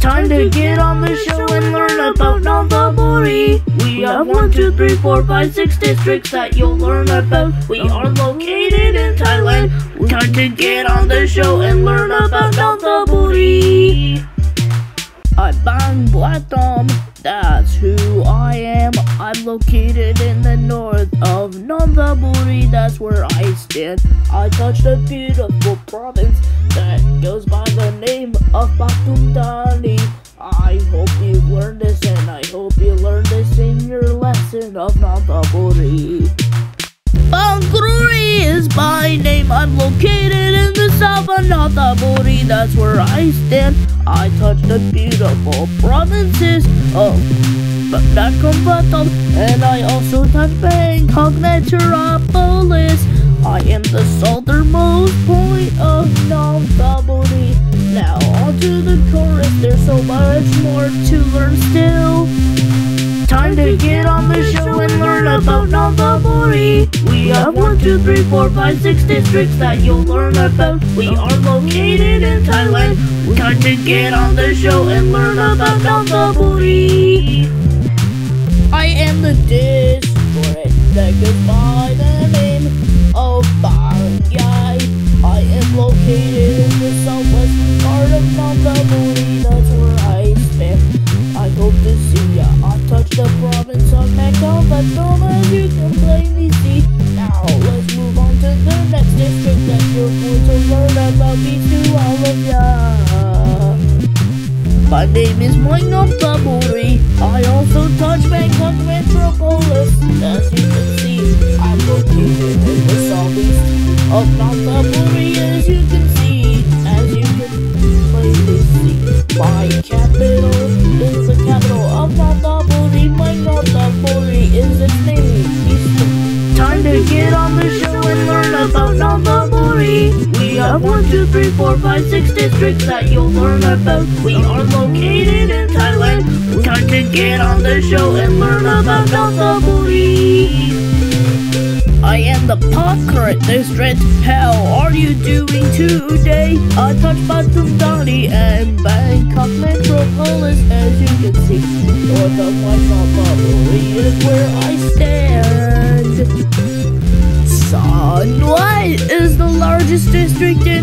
Time to get on the show and learn about Nonthaburi. We have one, two, three, four, five, six districts that you'll learn about. We are located in Thailand. Time to get on the show and learn about Nonthaburi. I'm that's who I am. I'm located in the north of Nonthaburi, that's where I stand. I touched a beautiful province that goes by the name of Pathum Thani. I hope you learned this and I hope you learned this in your lesson of Nonthaburi. Bang Kruai is my name. I'm located in the south of Nonthaburi. That's where I stand. I touch the beautiful provinces of Nakhon and I also touch Bangkok Metropolis. I am the southernmost point of Nonthaburi. Now on to the chorus. There's so much more to learn still. Time to get on the show We have one, two, three, four, five, six districts that you'll learn about. We are located in Thailand. Time to get on the show and learn about Nonthaburi. I am the district that goes by the name of Bangyai. I am located in the southwest part of Nonthaburi. That's where I stand. I hope to see ya. I touch the province of Macau, but don't as you can plainly My name is Mike Nonthaburi. I also touch Bangkok Metropolis. As you can see, I'm located in the southeast of Nonthaburi. As you can see, as you can plainly see, my capital is the capital of Nonthaburi. My Nonthaburi is its name. Time to get on the show and learn about We have one, two, three, four, five, six districts that you'll learn about. We are located in Thailand. Time to get on the show and learn about Nonthaburi. I am the Pak Kret district. How are you doing today? I touch Pathum Thani and Bangkok Metropolis, as you can see. North of my is where I largest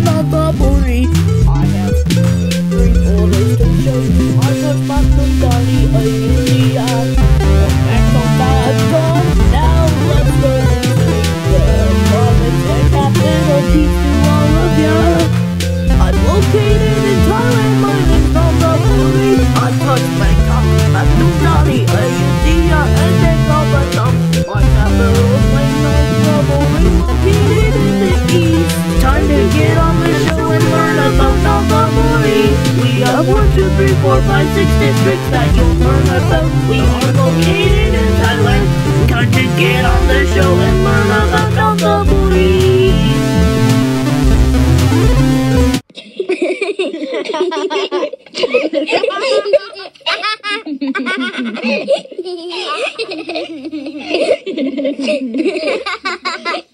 two, three, four, five, six districts that you'll learn about. We are located in Thailand. Time to get on the show and learn about the booty.